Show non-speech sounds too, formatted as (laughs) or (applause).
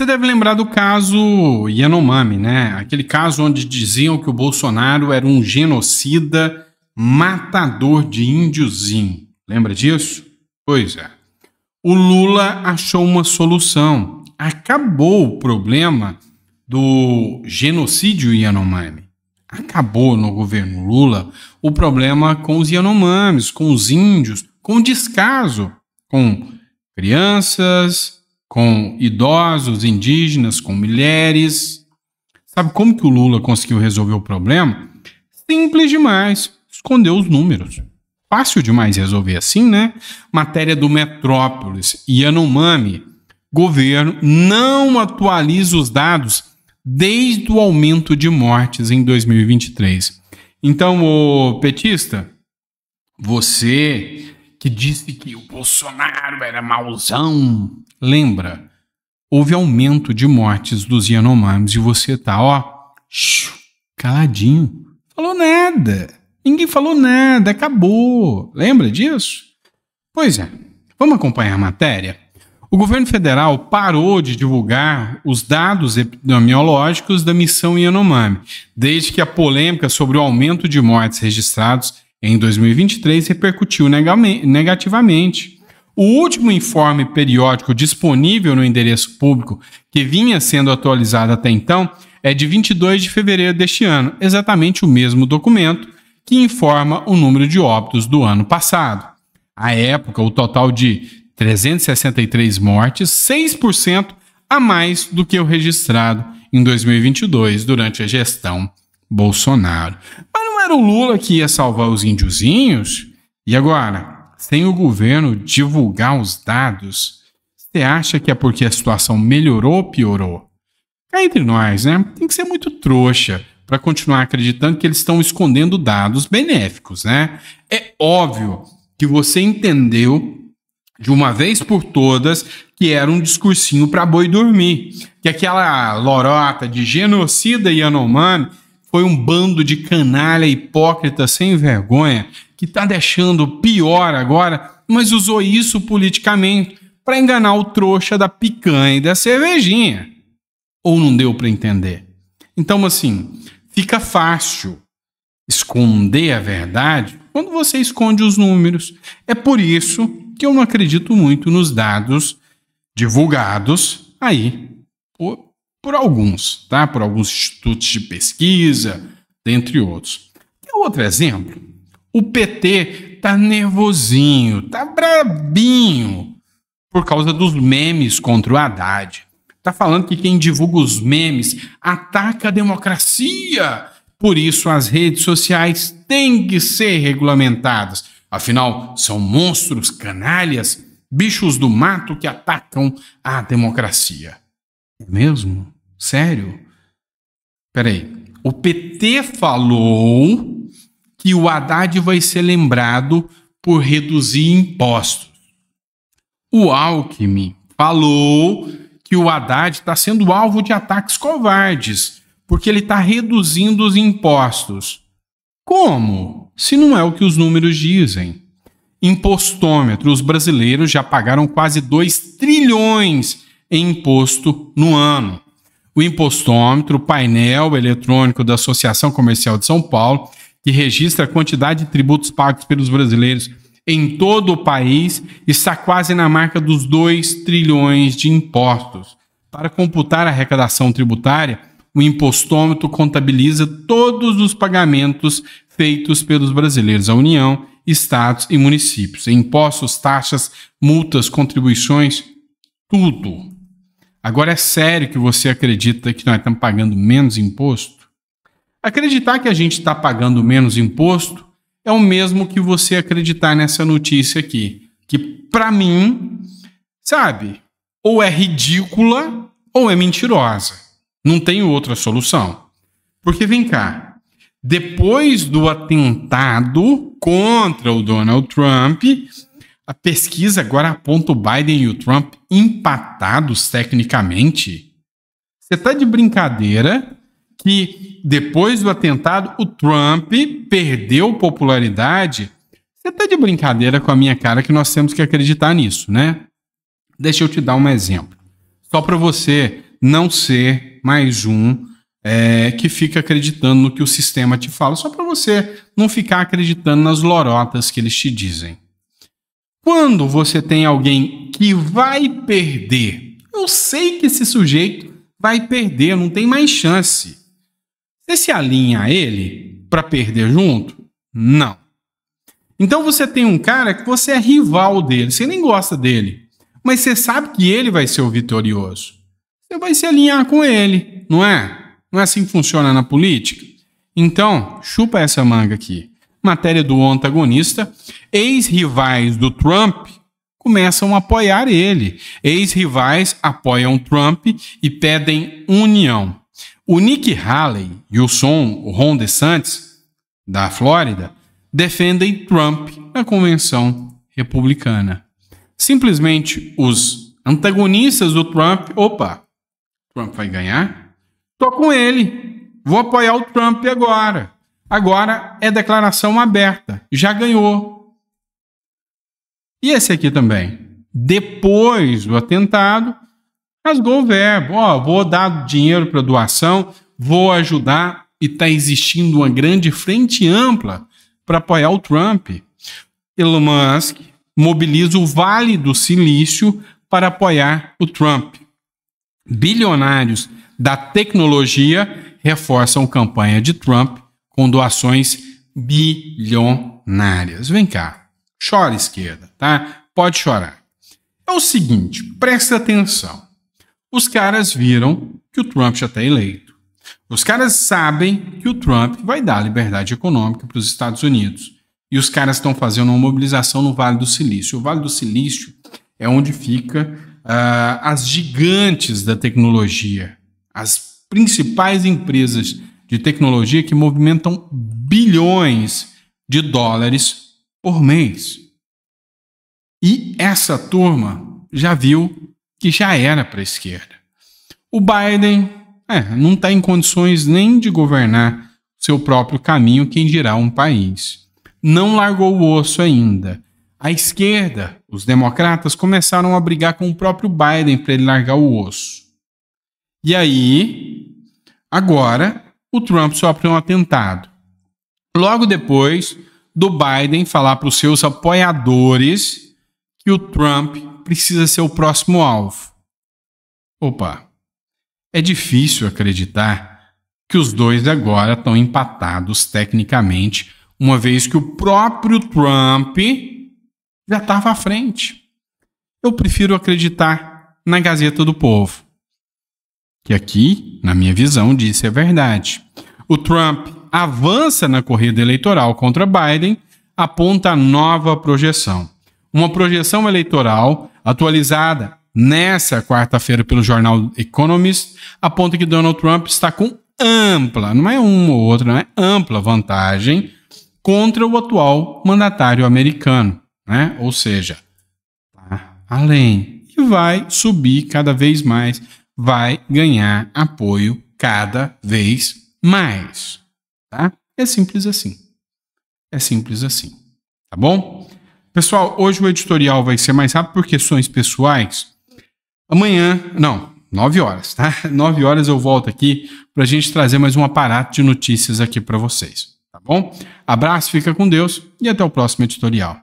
Você deve lembrar do caso Yanomami, né? Aquele caso onde diziam que o Bolsonaro era um genocida matador de índiozinho. Lembra disso? Pois é. O Lula achou uma solução. Acabou o problema do genocídio Yanomami. Acabou no governo Lula o problema com os Yanomamis, com os índios, com descaso com crianças, com idosos, indígenas, com mulheres. Sabe como que o Lula conseguiu resolver o problema? Simples demais. Escondeu os números. Fácil demais resolver assim, né? Matéria do Metrópolis. Yanomami. Governo não atualiza os dados desde o aumento de mortes em 2023. Então, o petista, você que disse que o Bolsonaro era mauzão. Lembra? Houve aumento de mortes dos Yanomamis e você tá, ó, caladinho. Falou nada. Ninguém falou nada, acabou. Lembra disso? Pois é. Vamos acompanhar a matéria? O governo federal parou de divulgar os dados epidemiológicos da missão Yanomami, desde que a polêmica sobre o aumento de mortes registrados em 2023 repercutiu negativamente. O último informe periódico disponível no endereço público, que vinha sendo atualizado até então, é de 22 de fevereiro deste ano, exatamente o mesmo documento que informa o número de óbitos do ano passado. À época, o total de 363 mortes, 6% a mais do que o registrado em 2022 durante a gestão Bolsonaro. Era o Lula que ia salvar os índiozinhos? E agora, sem o governo divulgar os dados, você acha que é porque a situação melhorou ou piorou? Cá entre nós, né? Tem que ser muito trouxa para continuar acreditando que eles estão escondendo dados benéficos, né? É óbvio que você entendeu de uma vez por todas que era um discursinho para boi dormir, que aquela lorota de genocida e Yanomami foi um bando de canalha hipócrita sem vergonha que está deixando pior agora, mas usou isso politicamente para enganar o trouxa da picanha e da cervejinha. Ou não deu para entender? Então, assim, fica fácil esconder a verdade quando você esconde os números. É por isso que eu não acredito muito nos dados divulgados aí por por alguns, tá? Por alguns institutos de pesquisa, dentre outros. E outro exemplo, o PT tá nervosinho, tá brabinho por causa dos memes contra o Haddad. Tá falando que quem divulga os memes ataca a democracia. Por isso as redes sociais têm que ser regulamentadas. Afinal, são monstros canalhas, bichos do mato que atacam a democracia. Mesmo? Sério? Peraí. O PT falou que o Haddad vai ser lembrado por reduzir impostos. O Alckmin falou que o Haddad está sendo alvo de ataques covardes, porque ele está reduzindo os impostos. Como? Se não é o que os números dizem. Impostômetro: os brasileiros já pagaram quase 2 trilhões em imposto no ano. O impostômetro, o painel eletrônico da Associação Comercial de São Paulo, que registra a quantidade de tributos pagos pelos brasileiros em todo o país, está quase na marca dos 2 trilhões de impostos. Para computar a arrecadação tributária, o impostômetro contabiliza todos os pagamentos feitos pelos brasileiros à União, estados e municípios, impostos, taxas, multas, contribuições, tudo. Agora é sério que você acredita que nós estamos pagando menos imposto? Acreditar que a gente está pagando menos imposto é o mesmo que você acreditar nessa notícia aqui, que para mim, sabe, ou é ridícula ou é mentirosa. Não tem outra solução. Porque vem cá, depois do atentado contra o Donald Trump, a pesquisa agora aponta o Biden e o Trump empatados tecnicamente. Você está de brincadeira que depois do atentado o Trump perdeu popularidade? Você está de brincadeira com a minha cara que nós temos que acreditar nisso, né? Deixa eu te dar um exemplo. Só para você não ser mais um é, que fica acreditando no que o sistema te fala, só para você não ficar acreditando nas lorotas que eles te dizem. Quando você tem alguém que vai perder, eu sei que esse sujeito vai perder, não tem mais chance. Você se alinha a ele para perder junto? Não. Então você tem um cara que você é rival dele, você nem gosta dele, mas você sabe que ele vai ser o vitorioso. Você vai se alinhar com ele, não é? Não é assim que funciona na política? Então, chupa essa manga aqui. Matéria do antagonista. Ex-rivais do Trump começam a apoiar ele. Ex-rivais apoiam Trump e pedem união. O Nick Haley e o Son, o Ron DeSantis, da Flórida, defendem Trump na convenção republicana. Simplesmente os antagonistas do Trump, opa, Trump vai ganhar? Tô com ele. Vou apoiar o Trump agora. Agora é declaração aberta. Já ganhou. E esse aqui também. Depois do atentado, rasgou o verbo. Ó, oh, vou dar dinheiro para doação, vou ajudar e está existindo uma grande frente ampla para apoiar o Trump. Elon Musk mobiliza o Vale do Silício para apoiar o Trump. Bilionários da tecnologia reforçam campanha de Trump com doações bilionárias. Vem cá, chora esquerda, tá? Pode chorar. É o seguinte, presta atenção. Os caras viram que o Trump já está eleito. Os caras sabem que o Trump vai dar liberdade econômica para os Estados Unidos. E os caras estão fazendo uma mobilização no Vale do Silício. O Vale do Silício é onde fica uh, as gigantes da tecnologia, as principais empresas de tecnologia que movimentam bilhões de dólares por mês. E essa turma já viu que já era para a esquerda. O Biden é, não está em condições nem de governar seu próprio caminho, quem dirá um país. Não largou o osso ainda. A esquerda, os democratas, começaram a brigar com o próprio Biden para ele largar o osso. E aí, agora, o Trump sofre um atentado. Logo depois do Biden falar para os seus apoiadores que o Trump precisa ser o próximo alvo. Opa, é difícil acreditar que os dois agora estão empatados tecnicamente, uma vez que o próprio Trump já estava à frente. Eu prefiro acreditar na Gazeta do Povo que aqui, na minha visão, disse a verdade. O Trump avança na corrida eleitoral contra Biden, aponta nova projeção. Uma projeção eleitoral atualizada nessa quarta-feira pelo jornal Economist aponta que Donald Trump está com ampla, não é uma ou outra, não é ampla vantagem contra o atual mandatário americano, né? Ou seja, tá além e vai subir cada vez mais vai ganhar apoio cada vez mais, tá? É simples assim. É simples assim, tá bom? Pessoal, hoje o editorial vai ser mais rápido por questões pessoais. Amanhã, não, 9 horas, tá? (laughs) 9 horas eu volto aqui para a gente trazer mais um aparato de notícias aqui para vocês, tá bom? Abraço, fica com Deus e até o próximo editorial.